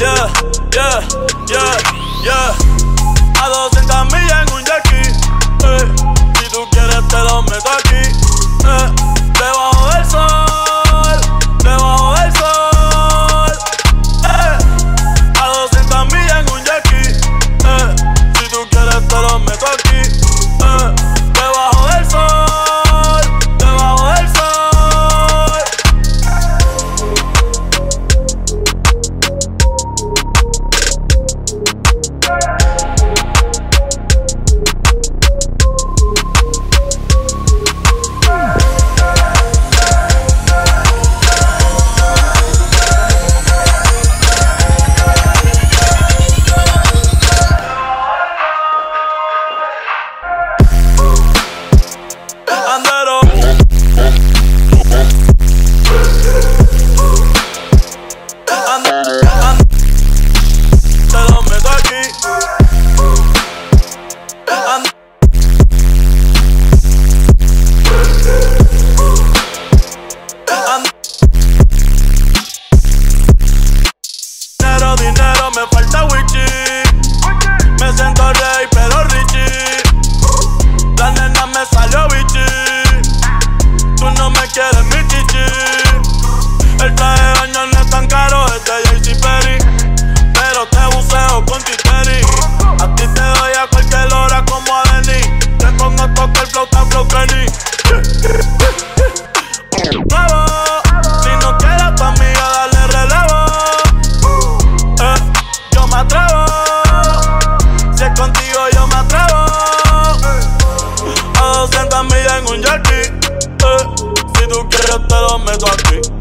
yeah, yeah, yeah, yeah. A 200 millas Nuevo. Si no quieres tu amiga, dale relevo. Yo me atrevo. Si es contigo, yo me atrevo. A 200 millas en un jerky. Si tú quieres, te lo meto aquí.